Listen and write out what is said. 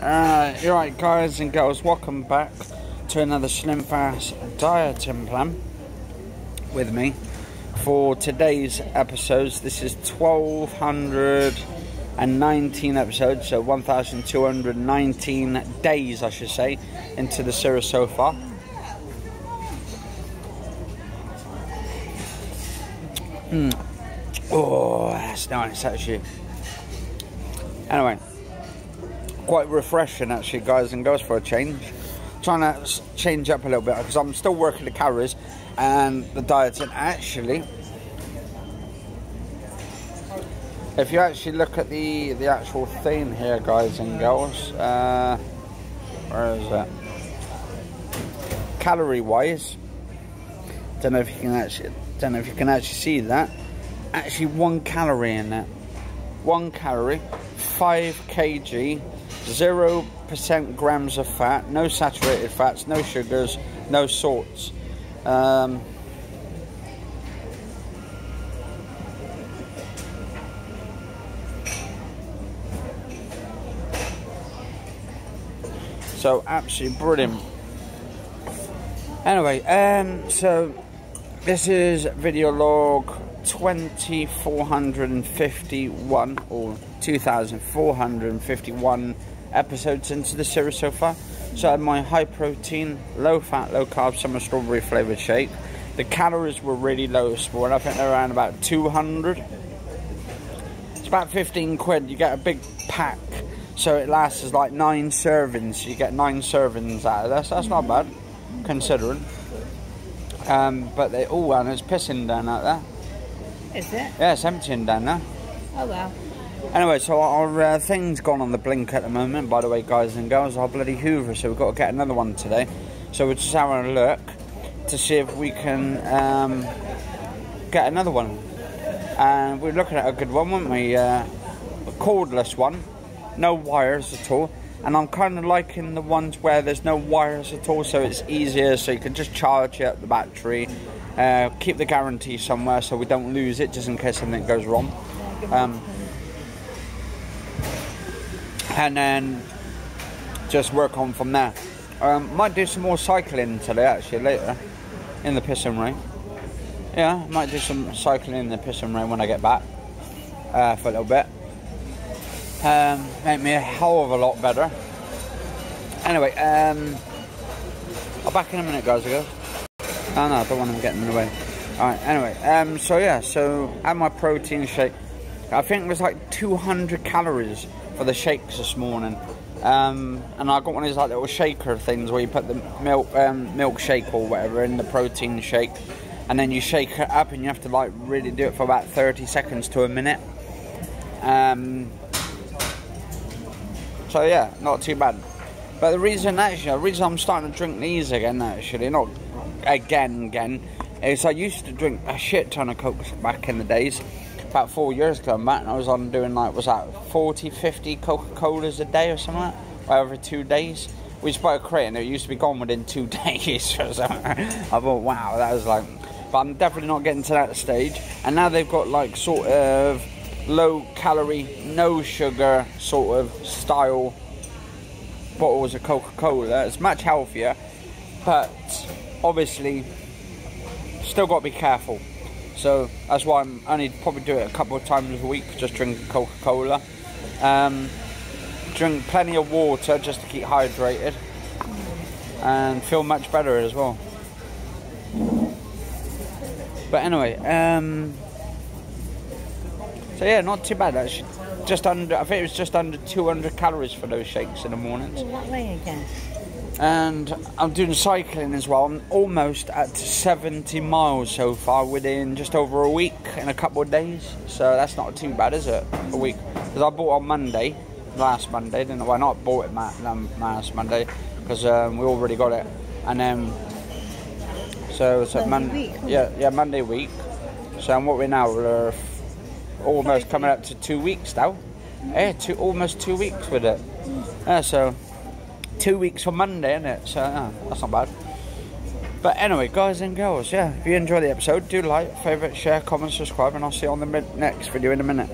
Uh, right, guys and girls. Welcome back to another Slim Fast dieting plan with me for today's episodes. This is 1219 episodes, so 1219 days, I should say, into the series so far. Mm. Oh, that's nice actually. Anyway, quite refreshing actually, guys and girls, for a change. Trying to change up a little bit because I'm still working the calories and the dieting. Actually, if you actually look at the the actual thing here, guys and girls, uh, where is that? Calorie wise, don't know if you can actually don't know if you can actually see that. Actually, one calorie in that. One calorie, five kg, zero percent grams of fat, no saturated fats, no sugars, no salts. Um, so absolutely brilliant. Anyway, um, so this is video log 2451 or 2451 episodes into the series so far. So I had my high protein, low fat, low carb summer strawberry flavored shake. The calories were really low this morning. I think they're around about 200. It's about 15 quid. You get a big pack. So it lasts as like nine servings. You get nine servings out of this. That's not bad, considering. Um, but they, all, oh, and it's pissing down out there. Is it? Yeah, it's emptying down there. Oh well. Anyway, so our uh, thing's gone on the blink at the moment, by the way, guys and girls. Our bloody Hoover, so we've got to get another one today. So we're just having a look to see if we can um, get another one. And we're looking at a good one, weren't we? Uh, a cordless one, no wires at all. And I'm kind of liking the ones where there's no wires at all, so it's easier, so you can just charge up the battery, uh, keep the guarantee somewhere so we don't lose it, just in case something goes wrong. Um, and then just work on from there. Um, might do some more cycling today, actually, later in the pissing rain. Yeah, might do some cycling in the pissing rain when I get back uh, for a little bit. Um, make me a hell of a lot better. Anyway, um, I'll back in a minute, guys. Ago. Oh no, I don't want them getting in the way. Alright, anyway, um, so yeah, so at my protein shake, I think it was like 200 calories for the shakes this morning. Um, and I got one of these like little shaker things where you put the milk um, milkshake or whatever in the protein shake, and then you shake it up, and you have to like really do it for about 30 seconds to a minute. Um, so yeah, not too bad. But the reason actually, the reason I'm starting to drink these again, actually, not again, again, is I used to drink a shit ton of Coke back in the days about four years ago, Matt, and I was on doing like, was that 40, 50 Coca Colas a day or something like that? Every two days. We just bought a crate and it used to be gone within two days or something. I thought, wow, that was like, but I'm definitely not getting to that stage. And now they've got like sort of low calorie, no sugar sort of style bottles of Coca Cola. It's much healthier, but obviously, still got to be careful. So that's why I'm only probably do it a couple of times a week, just drink Coca-Cola. Um, drink plenty of water just to keep hydrated and feel much better as well. But anyway, um, so yeah, not too bad actually. Just under, I think it was just under 200 calories for those shakes in the mornings. Way again? And I'm doing cycling as well. I'm almost at 70 miles so far within just over a week in a couple of days. So that's not too bad, is it? A week. Because I bought on Monday, last Monday, didn't I? Well, not bought it last Monday because um, we already got it. And then, so it's a Monday. Mon- yeah, yeah, Monday week. So what we're now, we're almost coming up to two weeks now. Yeah, two, almost two weeks with it. Yeah, so two weeks from Monday, isn't it? So uh, that's not bad. But anyway, guys and girls, yeah, if you enjoy the episode, do like, favourite, share, comment, subscribe, and I'll see you on the next video in a minute.